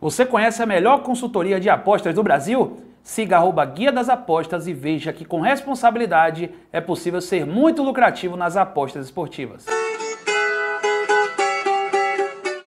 Você conhece a melhor consultoria de apostas do Brasil? Siga arroba Guia das Apostas e veja que com responsabilidade é possível ser muito lucrativo nas apostas esportivas.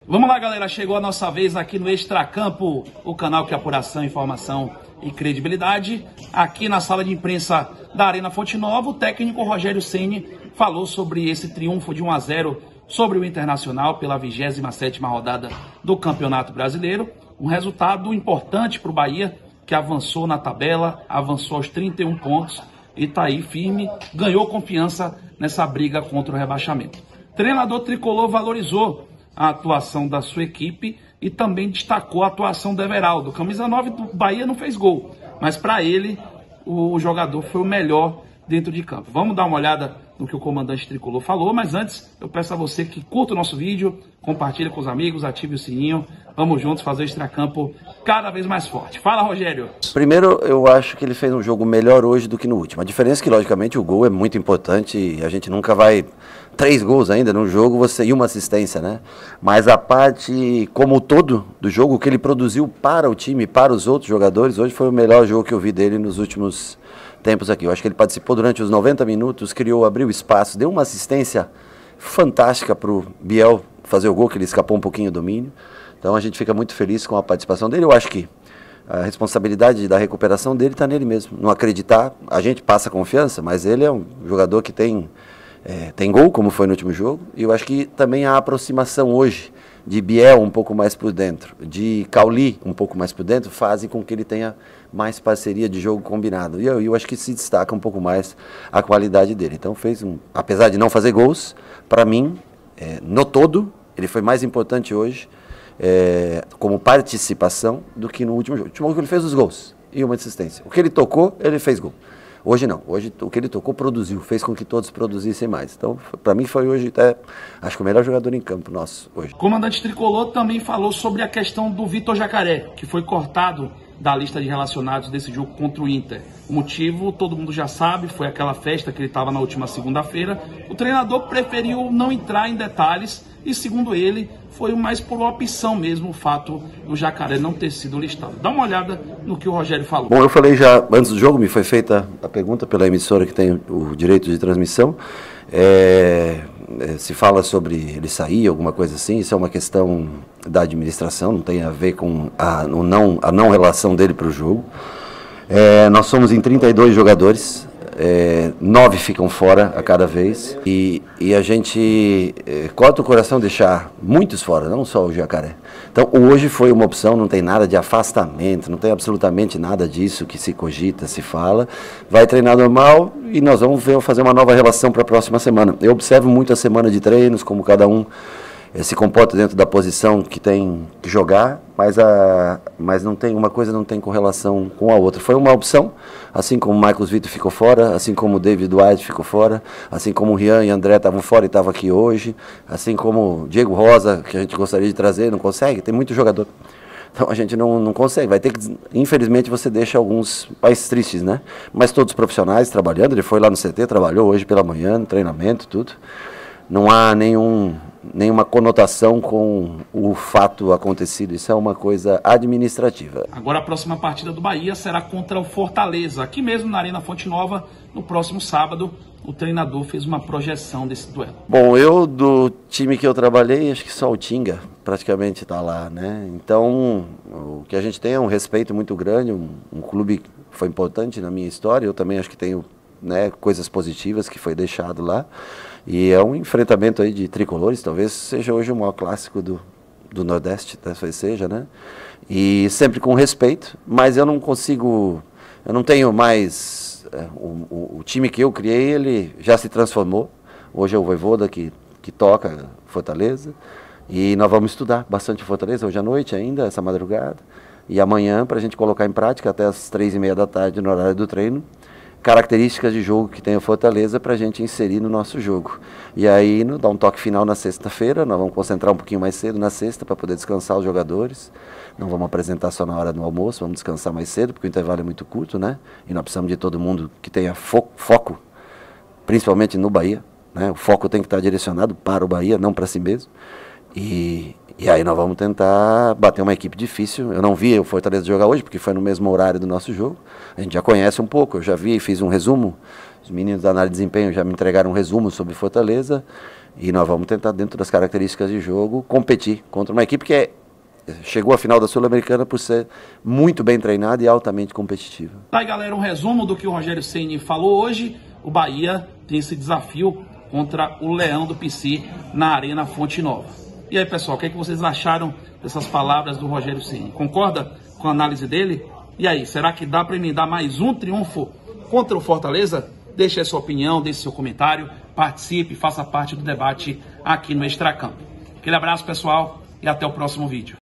Vamos lá, galera. Chegou a nossa vez aqui no Extracampo, o canal que é apuração, informação e credibilidade. Aqui na sala de imprensa da Arena Fonte Nova, o técnico Rogério Ceni falou sobre esse triunfo de 1 a 0 sobre o Internacional pela 27ª rodada do Campeonato Brasileiro. Um resultado importante para o Bahia, que avançou na tabela, avançou aos 31 pontos e está aí firme, ganhou confiança nessa briga contra o rebaixamento. Treinador tricolor valorizou a atuação da sua equipe e também destacou a atuação do Everaldo. Camisa 9 do Bahia não fez gol, mas para ele o jogador foi o melhor dentro de campo. Vamos dar uma olhada no que o comandante tricolor falou, mas antes eu peço a você que curta o nosso vídeo, compartilhe com os amigos, ative o sininho. Vamos juntos fazer o extracampo cada vez mais forte. Fala, Rogério. Primeiro, eu acho que ele fez um jogo melhor hoje do que no último. A diferença é que, logicamente, o gol é muito importante e a gente nunca vai três gols ainda no jogo você e uma assistência, né? Mas a parte como todo do jogo, que ele produziu para o time, para os outros jogadores, hoje foi o melhor jogo que eu vi dele nos últimos tempos aqui. Eu acho que ele participou durante os 90 minutos, criou, abriu espaço, deu uma assistência fantástica para o Biel fazer o gol, que ele escapou um pouquinho do domínio. Então a gente fica muito feliz com a participação dele. Eu acho que a responsabilidade da recuperação dele está nele mesmo. Não acreditar, a gente passa confiança, mas ele é um jogador que tem é, tem gol, como foi no último jogo, e eu acho que também a aproximação hoje de Biel um pouco mais por dentro, de Cauli um pouco mais por dentro, fazem com que ele tenha mais parceria de jogo combinado. E eu, eu acho que se destaca um pouco mais a qualidade dele. Então fez um, apesar de não fazer gols, para mim, é, no todo, ele foi mais importante hoje é, como participação do que no último jogo. No último jogo ele fez os gols e uma assistência. O que ele tocou, ele fez gol. Hoje não. Hoje o que ele tocou produziu, fez com que todos produzissem mais. Então, para mim foi hoje até, acho que o melhor jogador em campo nosso hoje. O comandante tricolor também falou sobre a questão do Vitor Jacaré, que foi cortado da lista de relacionados desse jogo contra o Inter. O motivo todo mundo já sabe, foi aquela festa que ele estava na última segunda-feira. O treinador preferiu não entrar em detalhes e, segundo ele, foi mais por opção mesmo o fato do Jacaré não ter sido listado. Dá uma olhada no que o Rogério falou. Bom, eu falei já antes do jogo, me foi feita a pergunta pela emissora que tem o direito de transmissão. É, é, se fala sobre ele sair, alguma coisa assim, isso é uma questão da administração, não tem a ver com a, não, a não relação dele para o jogo. É, nós somos em 32 jogadores, é, nove ficam fora a cada vez e, e a gente é, corta o coração deixar muitos fora, não só o Jacaré. Então hoje foi uma opção, não tem nada de afastamento, não tem absolutamente nada disso que se cogita, se fala. Vai treinar normal e nós vamos ver, fazer uma nova relação para a próxima semana. Eu observo muito a semana de treinos, como cada um se comporta dentro da posição que tem que jogar, mas, a, mas não tem uma coisa não tem correlação com a outra. Foi uma opção, assim como o Marcos Vitor ficou fora, assim como o David Dwight ficou fora, assim como o Rian e o André estavam fora e estavam aqui hoje, assim como o Diego Rosa, que a gente gostaria de trazer, não consegue, tem muito jogador. Então a gente não, não consegue, vai ter que, infelizmente você deixa alguns mais tristes, né? Mas todos profissionais trabalhando, ele foi lá no CT, trabalhou hoje pela manhã, no treinamento, tudo. Não há nenhum nenhuma conotação com o fato acontecido. Isso é uma coisa administrativa. Agora a próxima partida do Bahia será contra o Fortaleza, aqui mesmo na Arena Fonte Nova, no próximo sábado. O treinador fez uma projeção desse duelo. Bom, eu do time que eu trabalhei, acho que só o Tinga praticamente está lá, né? Então, o que a gente tem é um respeito muito grande, um, um clube que foi importante na minha história. Eu também acho que tenho né, coisas positivas que foi deixado lá. E é um enfrentamento aí de tricolores, talvez seja hoje o maior clássico do, do Nordeste, talvez seja, né? E sempre com respeito, mas eu não consigo, eu não tenho mais, é, o, o, o, time que eu criei, ele já se transformou, hoje é o Voivoda que, que toca Fortaleza, e nós vamos estudar bastante Fortaleza hoje à noite ainda, essa madrugada, e amanhã para a gente colocar em prática até as três e meia da tarde no horário do treino, características de jogo que tem o Fortaleza para a gente inserir no nosso jogo. E aí, no, dá um toque final na sexta-feira, nós vamos concentrar um pouquinho mais cedo na sexta para poder descansar os jogadores. Não vamos apresentar só na hora do almoço, vamos descansar mais cedo, porque o intervalo é muito curto, né? E nós precisamos de todo mundo que tenha fo foco, principalmente no Bahia. Né? O foco tem que estar direcionado para o Bahia, não para si mesmo. E, E aí nós vamos tentar bater uma equipe difícil. Eu não vi o Fortaleza jogar hoje, porque foi no mesmo horário do nosso jogo. A gente já conhece um pouco, eu já vi e fiz um resumo. Os meninos da análise de desempenho já me entregaram um resumo sobre Fortaleza. E nós vamos tentar, dentro das características de jogo, competir contra uma equipe que é, chegou à final da Sul-Americana por ser muito bem treinada e altamente competitiva. Tá aí, galera, um resumo do que o Rogério Ceni falou hoje. O Bahia tem esse desafio contra o Leão do PC na Arena Fonte Nova. E aí, pessoal, o que, é que vocês acharam dessas palavras do Rogério Ceni? Concorda com a análise dele? E aí, será que dá para emendar mais um triunfo contra o Fortaleza? Deixe a sua opinião, deixe seu comentário, participe, faça parte do debate aqui no Extracampo. Aquele abraço, pessoal, e até o próximo vídeo.